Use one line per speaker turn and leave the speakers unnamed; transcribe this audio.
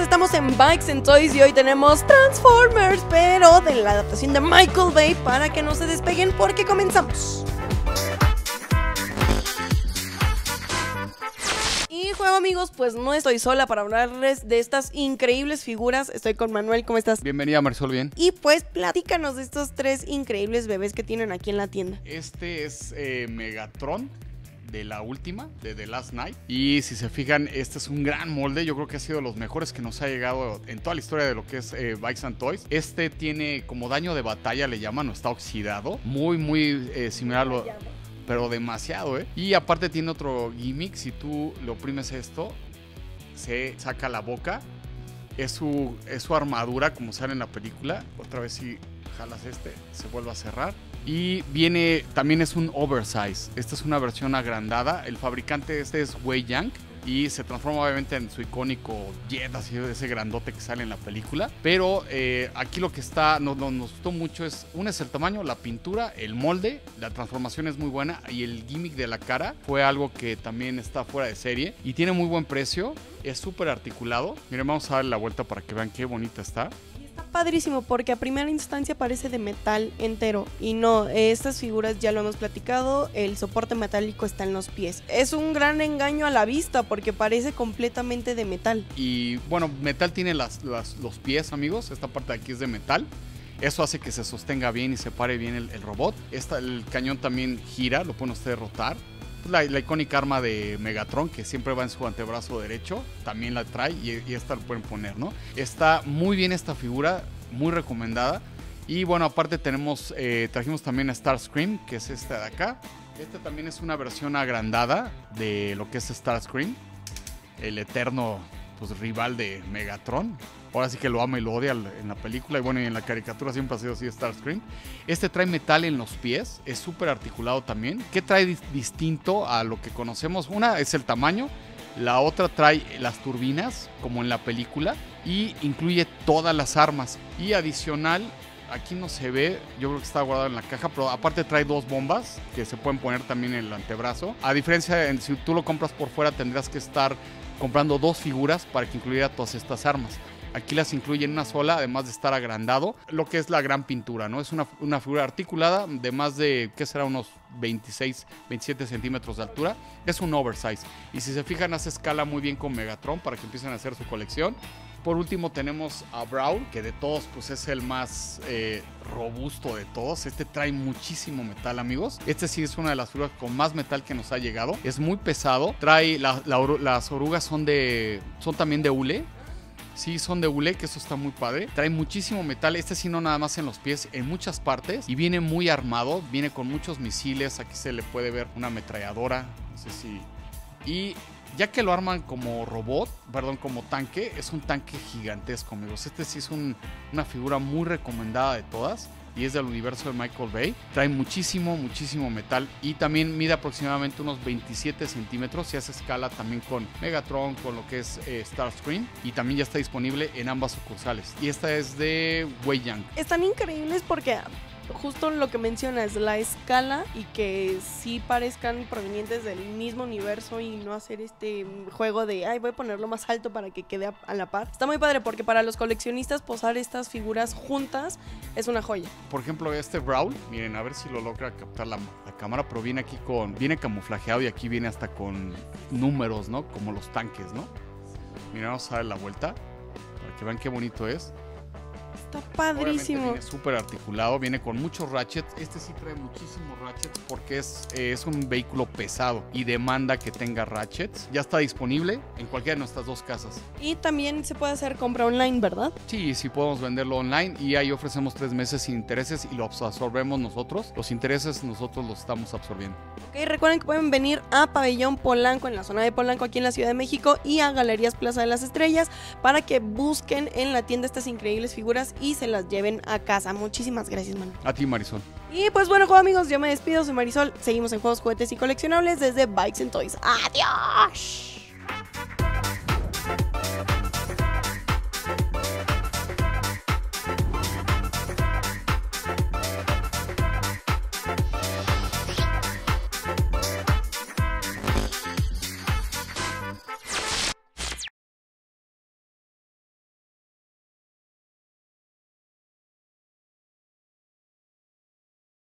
estamos en Bikes and Toys y hoy tenemos Transformers, pero de la adaptación de Michael Bay para que no se despeguen porque comenzamos. Y juego amigos, pues no estoy sola para hablarles de estas increíbles figuras. Estoy con Manuel, ¿cómo estás?
Bienvenida Marisol, bien.
Y pues platícanos de estos tres increíbles bebés que tienen aquí en la tienda.
Este es eh, Megatron de la última, de The Last Night. Y si se fijan, este es un gran molde. Yo creo que ha sido de los mejores que nos ha llegado en toda la historia de lo que es eh, Bikes and Toys. Este tiene como daño de batalla, le llaman, no está oxidado. Muy, muy eh, similar a lo pero demasiado, ¿eh? Y aparte tiene otro gimmick, si tú le oprimes esto, se saca la boca, es su, es su armadura como sale en la película, otra vez si jalas este, se vuelve a cerrar. Y viene, también es un oversize, esta es una versión agrandada, el fabricante este es Wei Yang y se transforma obviamente en su icónico jet, así ese grandote que sale en la película. Pero eh, aquí lo que está, nos, nos, gustó mucho es, uno es el tamaño, la pintura, el molde, la transformación es muy buena y el gimmick de la cara fue algo que también está fuera de serie y tiene muy buen precio, es súper articulado. Miren, vamos a darle la vuelta para que vean qué bonita está
padrísimo porque a primera instancia parece de metal entero y no, estas figuras ya lo hemos platicado, el soporte metálico está en los pies. Es un gran engaño a la vista porque parece completamente de metal.
Y bueno, metal tiene las, los pies amigos, esta parte de aquí es de metal. Eso hace que se sostenga bien y se pare bien el, robot. Esta, el cañón también gira, lo pueden ustedes rotar. La, la, icónica arma de Megatron, que siempre va en su antebrazo derecho, también la trae y, esta lo pueden poner, ¿no? Está muy bien esta figura, muy recomendada. Y bueno, aparte tenemos, eh, trajimos también a Starscream, que es esta de acá. Esta también es una versión agrandada de lo que es Starscream, el eterno pues, rival de Megatron. Ahora sí que lo ama y lo odia en la película y bueno, y en la caricatura siempre ha sido así Starscream. Este trae metal en los pies, es súper articulado también. ¿Qué trae distinto a lo que conocemos? Una es el tamaño, la otra trae las turbinas, como en la película, y incluye todas las armas. Y adicional, aquí no se ve, yo creo que está guardado en la caja, pero aparte trae dos bombas que se pueden poner también en el antebrazo. A diferencia de si tú lo compras por fuera, tendrás que estar comprando dos figuras para que incluyera todas estas armas. Aquí las incluye en una sola, además de estar agrandado, lo que es la gran pintura, ¿no? Es una, una figura articulada de más de, ¿qué será? Unos 26, 27 centímetros de altura. Es un oversize. Y si se fijan, hace escala muy bien con Megatron para que empiecen a hacer su colección. Por último tenemos a Brawl, que de todos pues es el más eh, robusto de todos. Este trae muchísimo metal, amigos. Este sí es una de las figuras con más metal que nos ha llegado. Es muy pesado. Trae las orugas son de son también de hule. Sí, son de hule, que eso está muy padre. Trae muchísimo metal. Este sí no nada más en los pies, en muchas partes. Y viene muy armado. Viene con muchos misiles. Aquí se le puede ver una ametralladora. No sé si... Y ya que lo arman como robot, perdón, como tanque, es un tanque gigantesco, amigos. Este sí es una figura muy recomendada de todas y es del universo de Michael Bay. Trae muchísimo, muchísimo metal y también mide aproximadamente unos 27 centímetros y hace escala también con Megatron, con lo que es eh, Starscream y también ya está disponible en ambas sucursales. Y esta es de Wei Yang.
Están increíbles porque justo lo que mencionas, la escala y que sí parezcan provenientes del mismo universo y no hacer este juego de, ay, voy a ponerlo más alto para que quede a, la par. Está muy padre porque para los coleccionistas posar estas figuras juntas es una joya.
Por ejemplo, este Brawl, miren, a ver si lo logra captar la, cámara, pero viene aquí con, viene camuflajeado y aquí viene hasta con números, ¿no? Como los tanques, ¿no? Miren, vamos a dar la vuelta para que vean qué bonito es.
Está padrísimo.
Viene súper articulado, viene con muchos ratchets. Este sí trae muchísimos ratchets porque es, es un vehículo pesado y demanda que tenga ratchets. Ya está disponible en cualquiera de nuestras dos casas.
Y también se puede hacer compra online, ¿verdad?
Sí, sí podemos venderlo online y ahí ofrecemos tres meses sin intereses y lo absorbemos nosotros. Los intereses nosotros los estamos absorbiendo.
Ok, recuerden que pueden venir a Pabellón Polanco en la zona de Polanco aquí en la Ciudad de México y a Galerías Plaza de las Estrellas para que busquen en la tienda estas increíbles figuras y se las lleven a casa. Muchísimas gracias, Manu.
A ti, Marisol.
Y pues bueno, amigos, yo me despido, soy Marisol. Seguimos en juegos, juguetes y coleccionables desde Bikes and Toys. ¡Adiós!